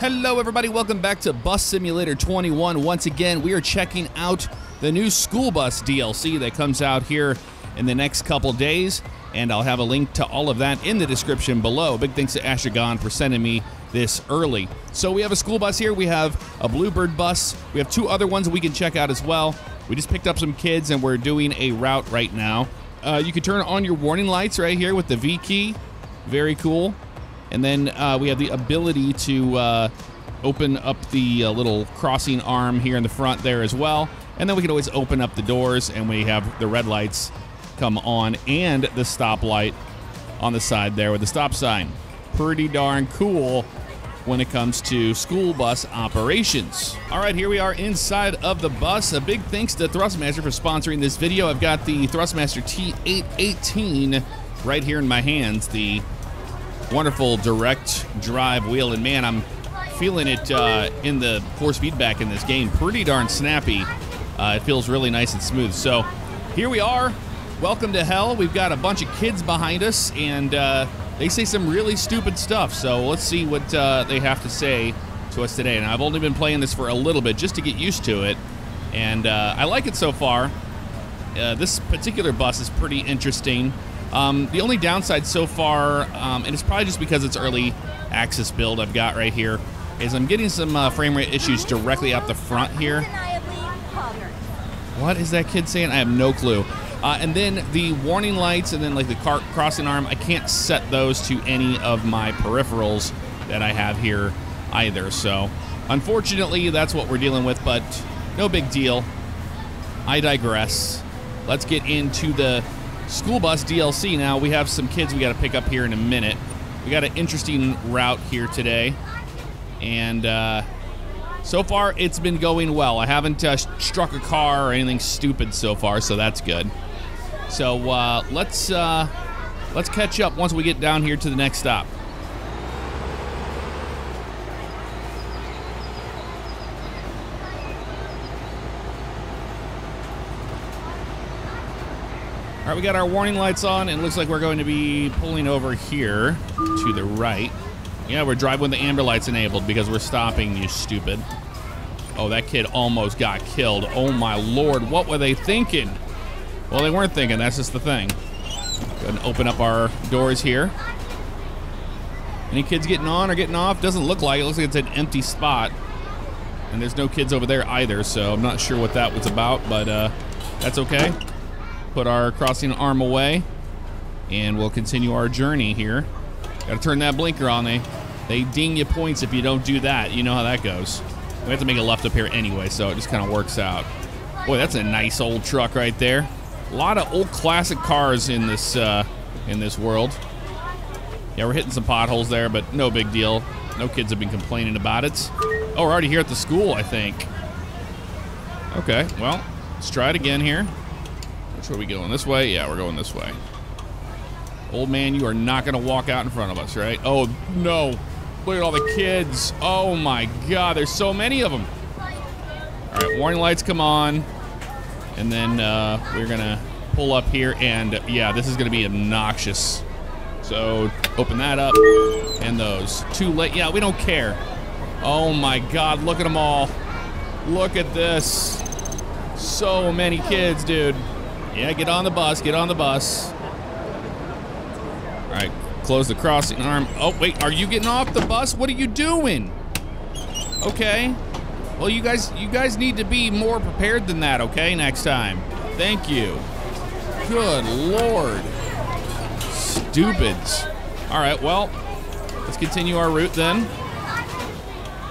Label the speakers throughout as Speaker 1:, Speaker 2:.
Speaker 1: Hello, everybody. Welcome back to Bus Simulator 21. Once again, we are checking out the new school bus DLC that comes out here in the next couple days, and I'll have a link to all of that in the description below. Big thanks to Astragon for sending me this early. So we have a school bus here. We have a Bluebird bus. We have two other ones we can check out as well. We just picked up some kids, and we're doing a route right now. Uh, you can turn on your warning lights right here with the V key. Very cool. And then uh, we have the ability to uh, open up the uh, little crossing arm here in the front there as well. And then we can always open up the doors and we have the red lights come on and the stoplight on the side there with the stop sign. Pretty darn cool when it comes to school bus operations. All right, here we are inside of the bus. A big thanks to Thrustmaster for sponsoring this video. I've got the Thrustmaster T818 right here in my hands, the wonderful direct drive wheel. And man, I'm feeling it uh, in the force feedback in this game. Pretty darn snappy. Uh, it feels really nice and smooth. So here we are. Welcome to hell. We've got a bunch of kids behind us, and uh, they say some really stupid stuff. So let's see what uh, they have to say to us today. And I've only been playing this for a little bit just to get used to it, and uh, I like it so far. Uh, this particular bus is pretty interesting. Um, the only downside so far, um, and it's probably just because it's early access build I've got right here, is I'm getting some uh, frame rate issues directly out the front here. What is that kid saying? I have no clue. Uh, and then the warning lights and then like the car crossing arm, I can't set those to any of my peripherals that I have here either. So unfortunately, that's what we're dealing with, but no big deal. I digress. Let's get into the school bus DLC now. We have some kids we got to pick up here in a minute. We got an interesting route here today. And uh, so far, it's been going well. I haven't uh, struck a car or anything stupid so far, so that's good. So uh, let's uh, let's catch up once we get down here to the next stop. Right, we got our warning lights on, and it looks like we're going to be pulling over here to the right. Yeah, we're driving with the amber lights enabled because we're stopping, you stupid. Oh, that kid almost got killed. Oh my lord, what were they thinking? Well, they weren't thinking, that's just the thing. Go ahead and open up our doors here. Any kids getting on or getting off? Doesn't look like it. Looks like it's an empty spot. And there's no kids over there either, so I'm not sure what that was about, but uh, that's okay. Put our crossing arm away, and we'll continue our journey here. Got to turn that blinker on. They, they ding you points if you don't do that. You know how that goes. We have to make a left up here anyway, so it just kind of works out. Boy, that's a nice old truck right there. A lot of old classic cars in this uh, in this world. Yeah, we're hitting some potholes there, but no big deal. No kids have been complaining about it. Oh, we're already here at the school, I think. Okay, well, let's try it again here. Which way are we going? This way? Yeah, we're going this way. Old man, you are not going to walk out in front of us, right? Oh, no. Look at all the kids. Oh, my God. There's so many of them. All right, warning lights come on. And then uh, we're going to pull up here. And, yeah, this is going to be obnoxious. So open that up. And those. Too late. Yeah, we don't care. Oh, my God. Look at them all. Look at this. So many kids, dude. Yeah, get on the bus. Get on the bus. All right, close the crossing arm. Oh, wait, are you getting off the bus? What are you doing? Okay. Well, you guys, you guys need to be more prepared than that, okay, next time. Thank you. Good Lord. Stupids. All right, well, let's continue our route then.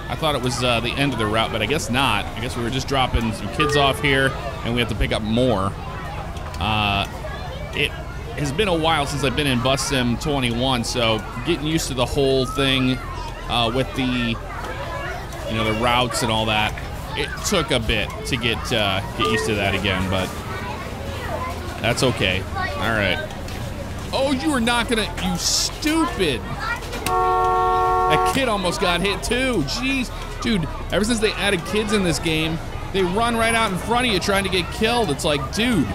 Speaker 1: I thought it was uh, the end of the route, but I guess not. I guess we were just dropping some kids off here, and we have to pick up more. Uh, it has been a while since I've been in Bus Sim 21, so getting used to the whole thing uh, with the, you know, the routes and all that, it took a bit to get uh, get used to that again, but that's okay. All right. Oh, you are not gonna, you stupid. That kid almost got hit too. Jeez, dude. Ever since they added kids in this game, they run right out in front of you trying to get killed. It's like, dude.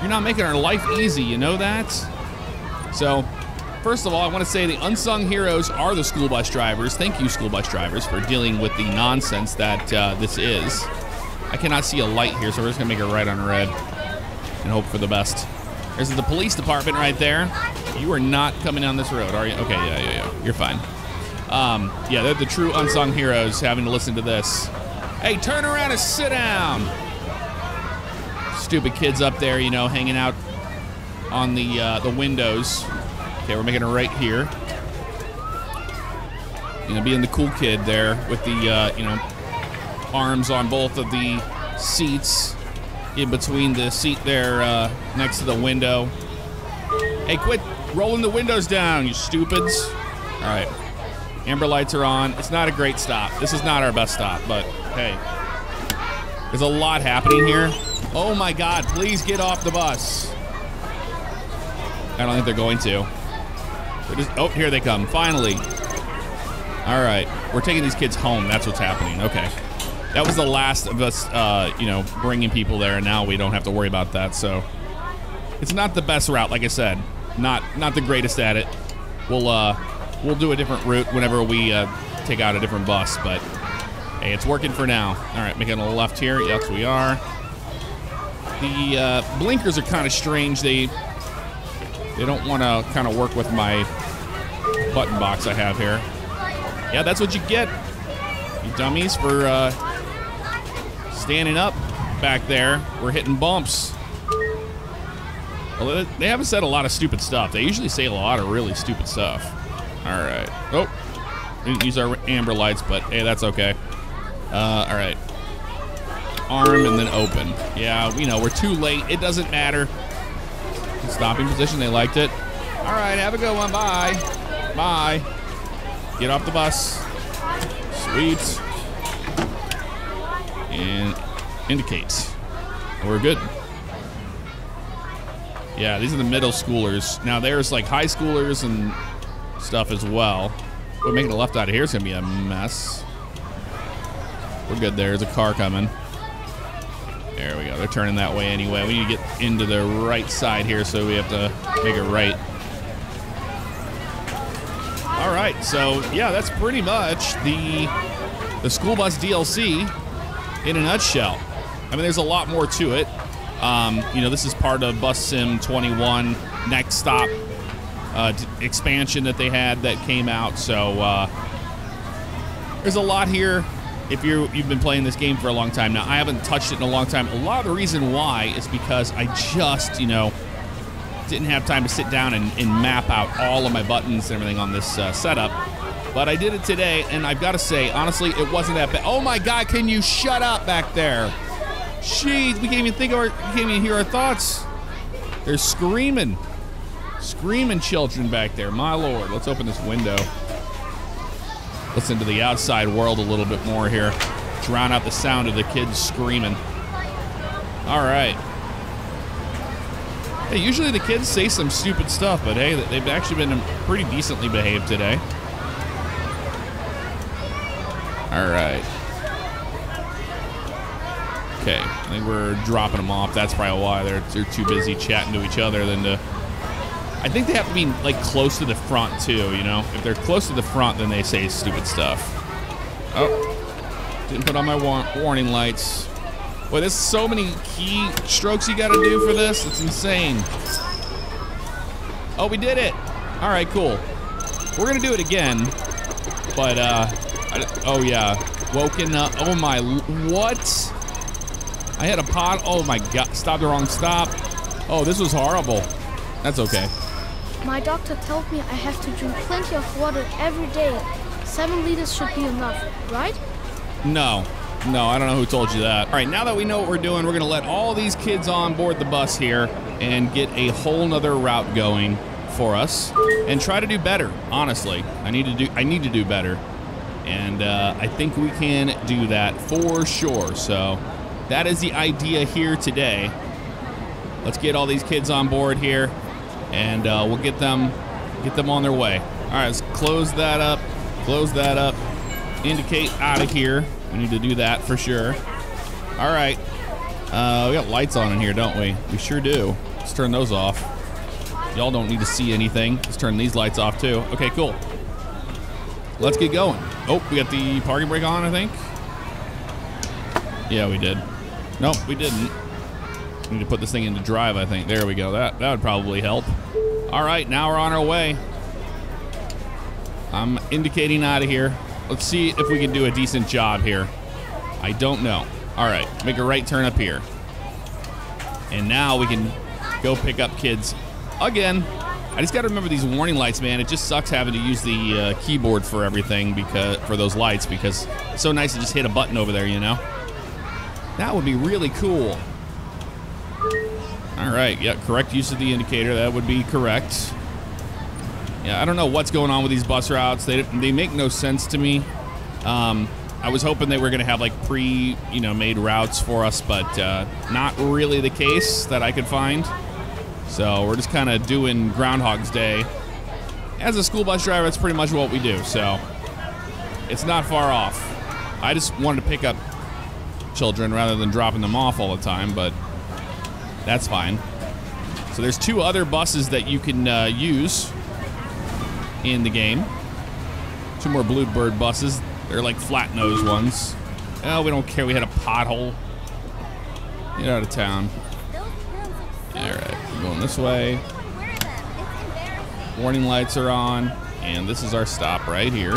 Speaker 1: You're not making our life easy, you know that? So, First of all, I want to say the unsung heroes are the school bus drivers. Thank you, school bus drivers, for dealing with the nonsense that uh, this is. I cannot see a light here, so we're just going to make it right on red and hope for the best. There's the police department right there. You are not coming down this road, are you? Okay, yeah, yeah, yeah. You're fine. Um, yeah, they're the true unsung heroes having to listen to this. Hey, turn around and sit down. Stupid kids up there, you know, hanging out on the uh, the windows. Okay, we're making it right here. You know, being the cool kid there with the uh, you know arms on both of the seats in between the seat there uh, next to the window. Hey, quit rolling the windows down, you stupids. All right. Amber lights are on. It's not a great stop. This is not our best stop, but hey. There's a lot happening here. Oh my god, please get off the bus. I don't think they're going to. They're just, oh, here they come. Finally. All right. We're taking these kids home. That's what's happening. Okay. That was the last of us, uh, you know, bringing people there, and now we don't have to worry about that. So it's not the best route, like I said. Not not the greatest at it. We'll uh, we'll do a different route whenever we uh, take out a different bus, but hey, it's working for now. All right, making a little left here. Yes, we are. The uh, blinkers are kind of strange. They they don't want to kind of work with my button box I have here. Yeah, that's what you get, you dummies, for uh, standing up back there. We're hitting bumps. Well, they haven't said a lot of stupid stuff. They usually say a lot of really stupid stuff. All right. Oh, didn't use our amber lights, but hey, that's okay. Uh, all right. Arm and then open. Yeah, you know, we're too late. It doesn't matter. Stopping position, they liked it. All right, have a good one. Bye. Bye. Get off the bus. Sweet. And indicate. We're good. Yeah, these are the middle schoolers. Now there's like high schoolers and stuff as well. But making a left out of here is gonna be a mess. We're good there. There's a car coming. There we go. They're turning that way anyway. We need to get into the right side here, so we have to make it right. All right, so yeah, that's pretty much the the school bus DLC in a nutshell. I mean, there's a lot more to it. Um, you know, this is part of Bus Sim 21 Next Stop uh, expansion that they had that came out. So uh, there's a lot here. If you you've been playing this game for a long time now, I haven't touched it in a long time. A lot of the reason why is because I just you know didn't have time to sit down and, and map out all of my buttons and everything on this uh, setup. But I did it today, and I've got to say, honestly, it wasn't that bad. Oh my God, can you shut up back there? Jeez, we can't even think of our, we can't even hear our thoughts. They're screaming, screaming children back there. My lord, let's open this window. Listen to the outside world a little bit more here. Drown out the sound of the kids screaming. All right. Hey, usually the kids say some stupid stuff, but hey, they've actually been pretty decently behaved today. All right. Okay, I think we're dropping them off. That's probably why they're, they're too busy chatting to each other than to. I think they have to be like close to the front too. You know, if they're close to the front, then they say stupid stuff. Oh, didn't put on my war warning lights. Boy, there's so many key strokes you got to do for this. It's insane. Oh, we did it. All right, cool. We're gonna do it again, but uh, I, oh yeah, woken up. Oh my, what? I had a pot. Oh my god, stop the wrong stop. Oh, this was horrible. That's okay.
Speaker 2: My doctor told me I have to drink plenty of water every day. Seven liters should be enough, right?
Speaker 1: No. No, I don't know who told you that. All right, now that we know what we're doing, we're going to let all these kids on board the bus here and get a whole nother route going for us and try to do better, honestly. I need to do I need to do better. And uh, I think we can do that for sure. So that is the idea here today. Let's get all these kids on board here and uh, we'll get them get them on their way. All right, let's close that up. Close that up. Indicate out of here. We need to do that for sure. All right. Uh, we got lights on in here, don't we? We sure do. Let's turn those off. Y'all don't need to see anything. Let's turn these lights off too. Okay, cool. Let's get going. Oh, we got the parking brake on, I think. Yeah, we did. Nope, we didn't. Need to put this thing into drive, I think. There we go. That that would probably help. All right, now we're on our way. I'm indicating out of here. Let's see if we can do a decent job here. I don't know. All right, make a right turn up here. And now we can go pick up kids again. I just got to remember these warning lights, man. It just sucks having to use the uh, keyboard for everything because for those lights because it's so nice to just hit a button over there, you know. That would be really cool. All right, yeah, correct use of the indicator. That would be correct. Yeah, I don't know what's going on with these bus routes. They they make no sense to me. Um, I was hoping they were going to have like pre, you know, made routes for us, but uh, not really the case that I could find. So we're just kind of doing Groundhog's Day. As a school bus driver, that's pretty much what we do. So it's not far off. I just wanted to pick up children rather than dropping them off all the time, but that's fine. So there's two other buses that you can uh, use in the game. Two more Bluebird buses. They're like flat nose ones. Oh, we don't care. We had a pothole. Get out of town. All right, we're going this way. Warning lights are on, and this is our stop right here.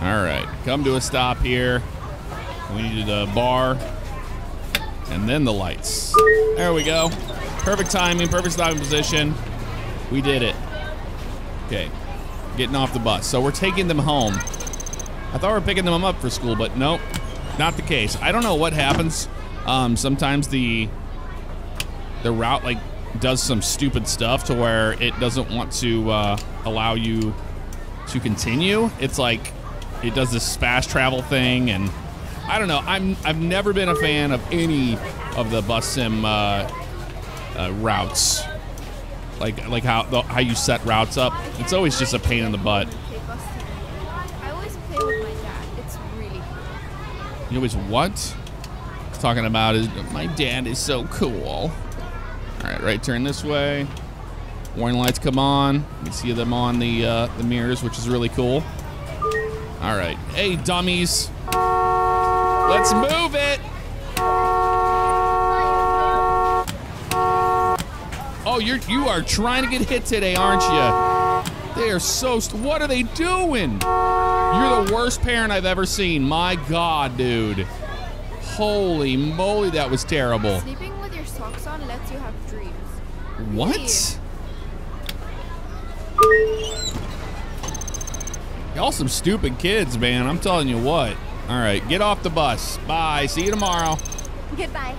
Speaker 1: All right, come to a stop here. We needed a bar, and then the lights. There we go. Perfect timing, perfect stopping position. We did it. Okay, getting off the bus. So we're taking them home. I thought we were picking them up for school, but nope, not the case. I don't know what happens. Um, sometimes the the route like does some stupid stuff to where it doesn't want to uh, allow you to continue. It's like it does this fast travel thing, and I don't know. I'm I've never been a fan of any of the bus sim uh, uh, routes like like how the, how you set routes up. It's always just a pain in the butt.
Speaker 3: I always play with my dad. It's really cool.
Speaker 1: You always what? Talking about is my dad is so cool. All right, right turn this way. Warning lights come on. You see them on the uh, the mirrors, which is really cool. All right, hey dummies, let's move it. Oh, you're you are trying to get hit today, aren't you? They are so. St- what are they doing? You're the worst parent I've ever seen. My God, dude. Holy moly, that was terrible.
Speaker 3: Sleeping with your socks on lets you have dreams.
Speaker 1: What? Y'all some stupid kids, man. I'm telling you what. All right, get off the bus. Bye. See you tomorrow.
Speaker 3: Goodbye.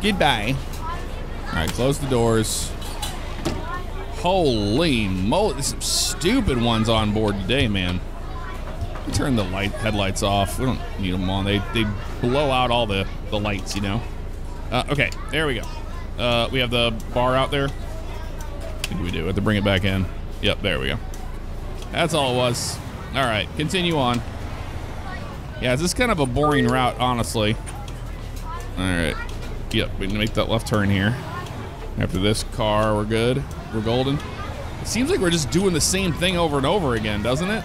Speaker 1: Goodbye. All right, close the doors. Holy moly, there's some stupid ones on board today, man. We turn the light headlights off. We don't need them on. They they blow out all the the lights, you know. Uh, okay, there we go. Uh, we have the bar out there. I think we do. We have to bring it back in. Yep, there we go. That's all it was. All right, continue on. Yeah, this is kind of a boring route, honestly. All right. Yep, we need to make that left turn here. After this car, we're good. We're golden. It seems like we're just doing the same thing over and over again, doesn't it?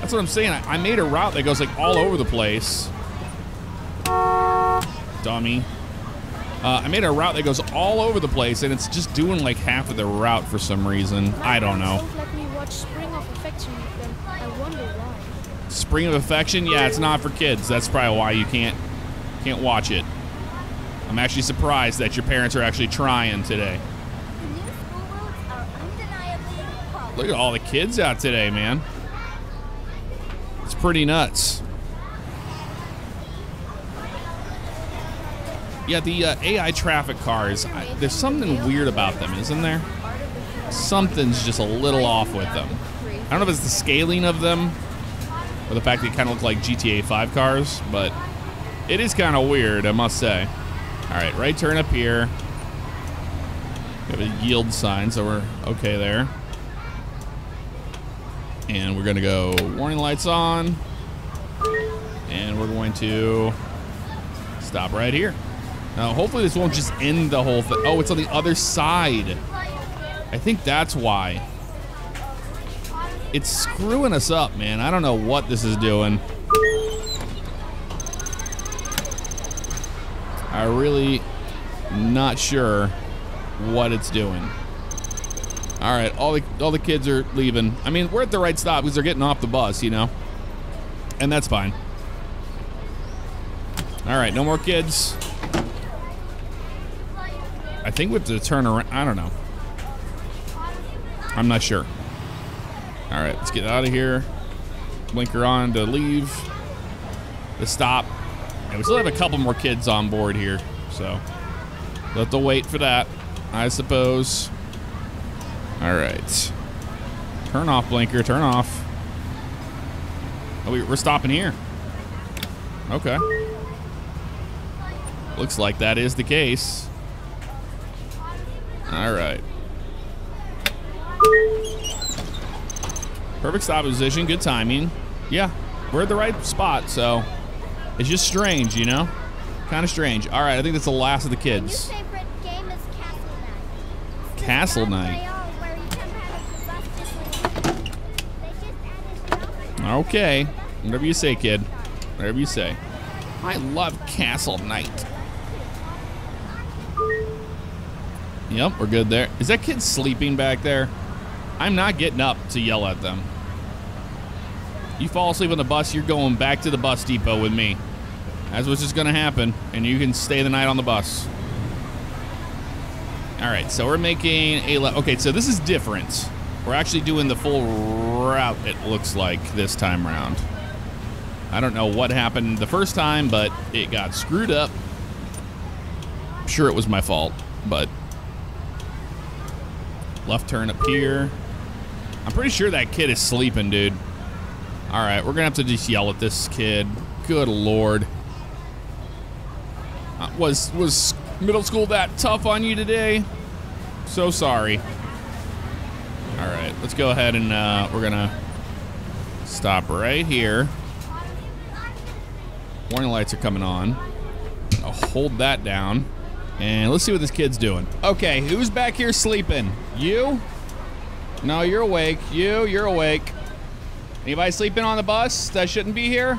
Speaker 1: That's what I'm saying. I, made a route that goes like all over the place. Dummy. Uh, I made a route that goes all over the place, and it's just doing like half of the route for some reason. I don't know.
Speaker 2: Spring of Affection?
Speaker 1: Yeah, it's not for kids. That's probably why you can't can't watch it. I'm actually surprised that your parents are actually trying today.
Speaker 3: The new school roads are undeniably polished.
Speaker 1: Look at all the kids out today, man. It's pretty nuts. Yeah, the uh, AI traffic cars, I, there's something weird about them, isn't there? Something's just a little off with them. I don't know if it's the scaling of them or the fact that they kind of look like GTA 5 cars, but it is kind of weird, I must say. All right, right turn up here. We have a yield sign, so we're okay there. And we're going to go warning lights on. And we're going to stop right here. Now, hopefully this won't just end the whole thing. Oh, it's on the other side. I think that's why. It's screwing us up, man. I don't know what this is doing. I really not sure what it's doing. All right, all the all the kids are leaving. I mean, we're at the right stop because they're getting off the bus, you know, and that's fine. All right, no more kids. I think we have to turn around. I don't know. I'm not sure. All right, let's get out of here. Blinker on to leave. The stop. And we still have a couple more kids on board here, so let the wait for that, I suppose. All right. Turn off, blinker. Turn off. Oh, we- we're stopping here. Okay. Looks like that is the case. All right. Perfect stop position, good timing. Yeah, we're at the right spot, so it's just strange, you know? Kind of strange. All right, I think that's the last of the kids.
Speaker 3: favorite game is Castle Night.
Speaker 1: Castle Night.
Speaker 3: Royale, where you sometimes the bus just leaves. They just added another
Speaker 1: Okay, whatever you say, kid. Whatever you say. I love Castle Night. Yep, we're good there. Is that kid sleeping back there? I'm not getting up to yell at them. You fall asleep on the bus, you're going back to the bus depot with me. That's what's just gonna happen, and you can stay the night on the bus. All right, so we're making a. Le- okay, so this is different. We're actually doing the full route. It looks like this time around. I don't know what happened the first time, but it got screwed up. I'm sure it was my fault, but left turn up here. I'm pretty sure that kid is sleeping, dude. All right, we're gonna have to just yell at this kid. Good lord. Uh, was was middle school that tough on you today? So sorry. All right, let's go ahead and uh, we're gonna stop right here. Warning lights are coming on. I'll hold that down. And let's see what this kid's doing. Okay, who's back here sleeping? You? No, you're awake. You, you're awake. Anybody sleeping on the bus that shouldn't be here?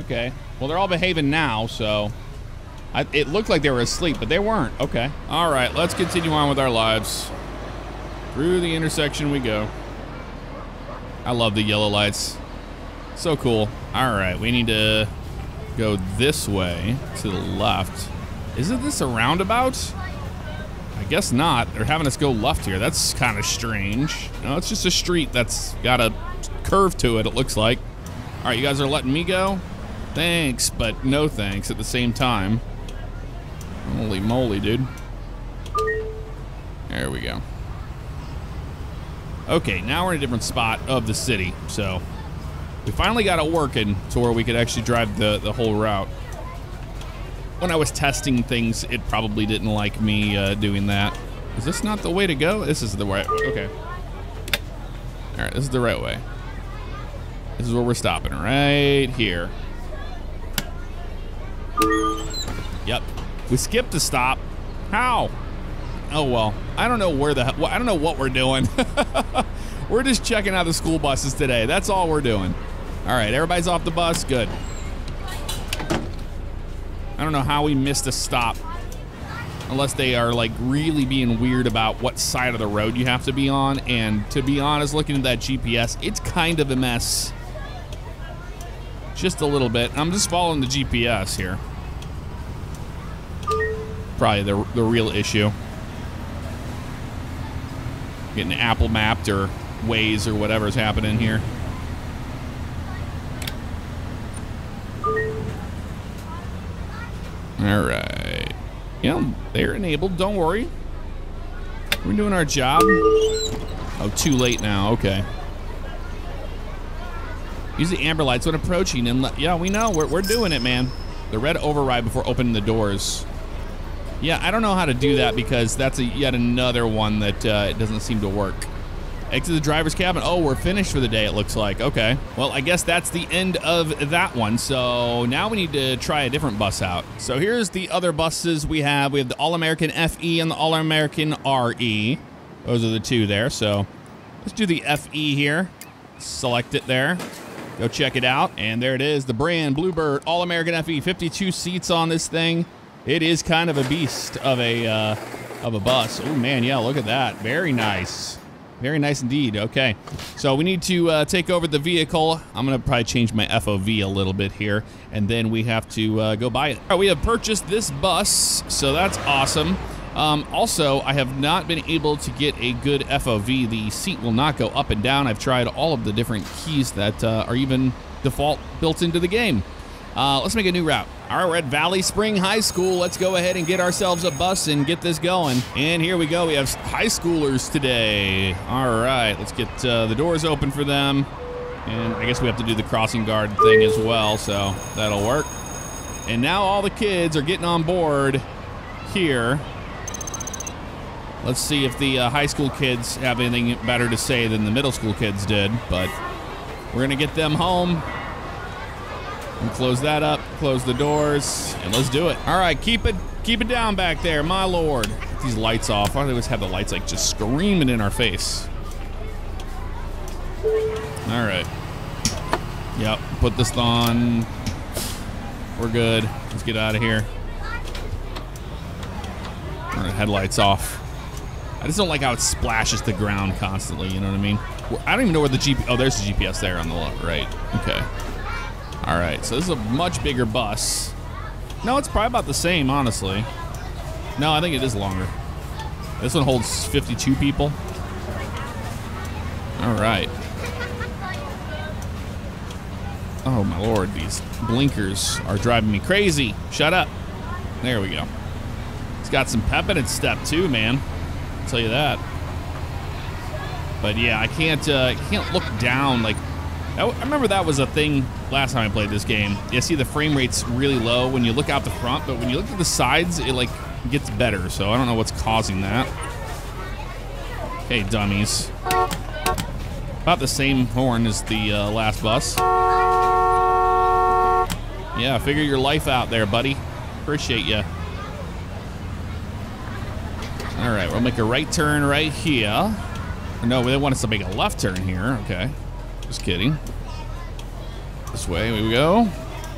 Speaker 1: Okay. Well, they're all behaving now, so I, it looked like they were asleep, but they weren't. Okay. All right, let's continue on with our lives. Through the intersection we go. I love the yellow lights. So cool. All right, we need to go this way to the left. Isn't this a roundabout? I guess not. They're having us go left here. That's kind of strange. No, it's just a street that's got a curve to it, it looks like. All right, you guys are letting me go? Thanks, but no thanks at the same time. Holy moly, dude. There we go. Okay, now we're in a different spot of the city, so we finally got it working to where we could actually drive the, the whole route. When I was testing things, it probably didn't like me uh, doing that. Is this not the way to go? This is the right. Okay. All right, this is the right way. This is where we're stopping, right here. Yep. We skipped the stop. How? Oh well. I don't know where the. I don't know what we're doing. we're just checking out the school buses today. That's all we're doing. All right, everybody's off the bus. Good. I don't know how we missed a stop. Unless they are like really being weird about what side of the road you have to be on. And to be honest, looking at that GPS, it's kind of a mess. Just a little bit. I'm just following the GPS here. Probably the, the real issue. Getting Apple mapped or Waze or whatever's happening here. All right. Yeah, they're enabled. Don't worry. We're doing our job. Oh, too late now. Okay. Use the amber lights when approaching and let, yeah, we know. We're, we're doing it, man. The red override before opening the doors. Yeah, I don't know how to do that because that's a, yet another one that uh, it doesn't seem to work. Exit the driver's cabin. Oh, we're finished for the day, it looks like. Okay. Well, I guess that's the end of that one. So now we need to try a different bus out. So here's the other buses we have. We have the All American FE and the All American RE. Those are the two there. So let's do the FE here. Select it there. Go check it out. And there it is the brand Bluebird All American FE. 52 seats on this thing. It is kind of a beast of a. Uh, of a bus. Oh man, yeah, look at that. Very nice. Very nice indeed. Okay, so we need to uh, take over the vehicle. I'm gonna probably change my FOV a little bit here, and then we have to uh, go buy it. All right, we have purchased this bus, so that's awesome. Um, also, I have not been able to get a good FOV. The seat will not go up and down. I've tried all of the different keys that uh, are even default built into the game. Uh, let's make a new route. All right, we're at Valley Spring High School. Let's go ahead and get ourselves a bus and get this going. And here we go. We have high schoolers today. All right, let's get uh, the doors open for them. And I guess we have to do the crossing guard thing as well, so that'll work. And now all the kids are getting on board here. Let's see if the uh, high school kids have anything better to say than the middle school kids did, but we're going to get them home and close that up, close the doors, and let's do it. All right, keep it keep it down back there, my lord. Get these lights off. Why do they always have the lights like just screaming in our face? All right. Yep, put this on. We're good. Let's get out of here. All right, headlights off. I just don't like how it splashes the ground constantly, you know what I mean? I don't even know where the GPS... Oh, there's the GPS there on the left, right. Okay. All right, so this is a much bigger bus. No, it's probably about the same, honestly. No, I think it is longer. This one holds 52 people. All right. Oh, my lord, these blinkers are driving me crazy. Shut up. There we go. It's got some pep in its step, too, man. I'll tell you that. But yeah, I can't, uh, can't look down like I remember that was a thing last time I played this game. You see the frame rate's really low when you look out the front, but when you look at the sides, it like gets better. So I don't know what's causing that. Hey, dummies. About the same horn as the uh, last bus. Yeah, figure your life out there, buddy. Appreciate you. All right, we'll make a right turn right here. No, they want us to make a left turn here. Okay. Just kidding. This way we go.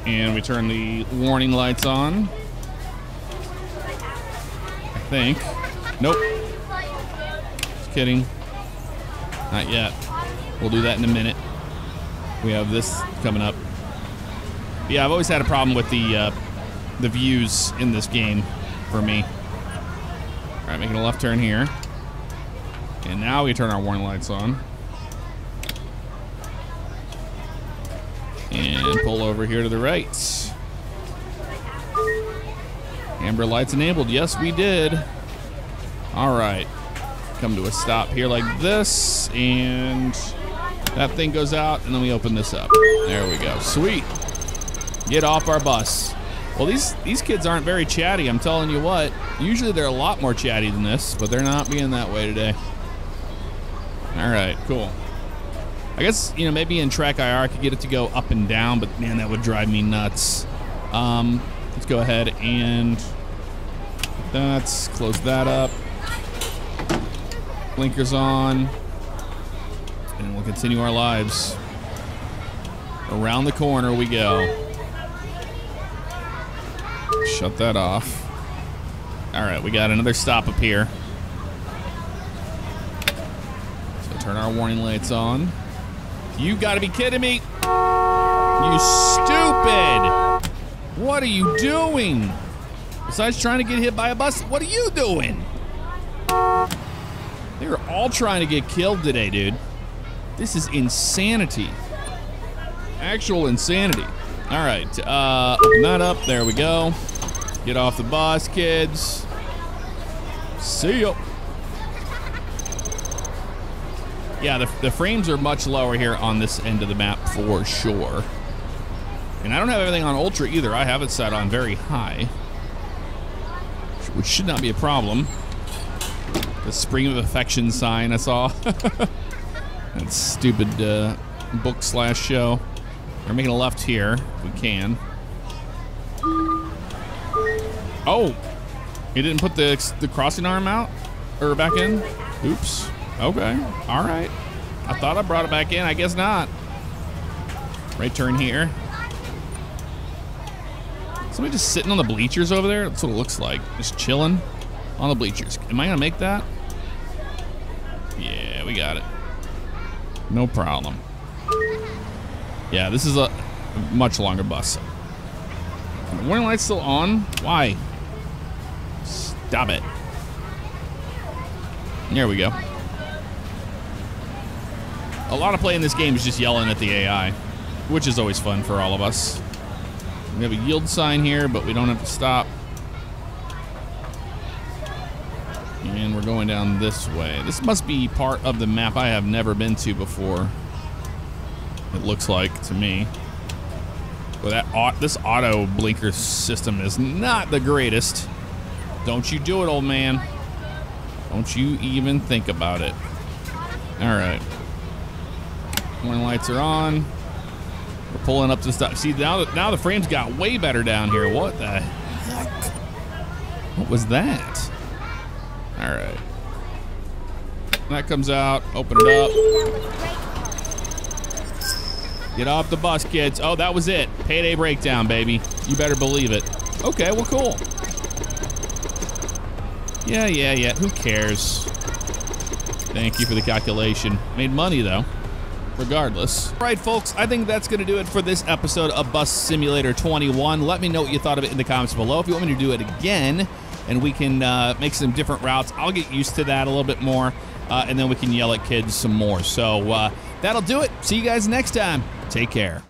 Speaker 1: And we turn the warning lights on. I think. Nope. Just kidding. Not yet. We'll do that in a minute. We have this coming up. Yeah, I've always had a problem with the uh, the views in this game for me. All right, making a left turn here. And now we turn our warning lights on. And pull over here to the right. Amber lights enabled. Yes, we did. All right. Come to a stop here like this. And that thing goes out. And then we open this up. There we go. Sweet. Get off our bus. Well, these, these kids aren't very chatty. I'm telling you what. Usually they're a lot more chatty than this. But they're not being that way today. All right. Cool. I guess, you know, maybe in TrackIR I could get it to go up and down, but man, that would drive me nuts. Um, let's go ahead and that's close that up. Blinkers on. And we'll continue our lives. Around the corner we go. Shut that off. All right, we got another stop up here. So turn our warning lights on. You gotta be kidding me. You stupid. What are you doing? Besides trying to get hit by a bus, what are you doing? They are all trying to get killed today, dude. This is insanity. Actual insanity. All right, uh, open that up. There we go. Get off the bus, kids. See ya. Yeah, the, the frames are much lower here on this end of the map for sure. And I don't have everything on Ultra either. I have it set on very high. Which should not be a problem. The Spring of Affection sign I saw. That stupid uh, book slash show. We're making a left here if we can. Oh, he didn't put the the crossing arm out or back in. Oops. Okay. All right. I thought I brought it back in. I guess not. Right turn here. Somebody just sitting on the bleachers over there. That's what it looks like. Just chilling on the bleachers. Am I gonna make that? Yeah, we got it. No problem. Yeah, this is a much longer bus. Warning light's still on? Why? Stop it. There we go. A lot of play in this game is just yelling at the AI, which is always fun for all of us. We have a yield sign here, but we don't have to stop. And we're going down this way. This must be part of the map I have never been to before. It looks like to me. But that this auto blinker system is not the greatest. Don't you do it, old man. Don't you even think about it. All right. Warning lights are on. We're pulling up to stop. See now, now the frames got way better down here. What the heck? What was that? All right. That comes out. Open it up. Get off the bus, kids. Oh, that was it. Payday breakdown, baby. You better believe it. Okay, well, cool. Yeah, yeah, yeah. Who cares? Thank you for the calculation. Made money, though regardless. All right, folks, I think that's going to do it for this episode of Bus Simulator 21. Let me know what you thought of it in the comments below. If you want me to do it again and we can uh, make some different routes, I'll get used to that a little bit more, uh, and then we can yell at kids some more. So uh, that'll do it. See you guys next time. Take care.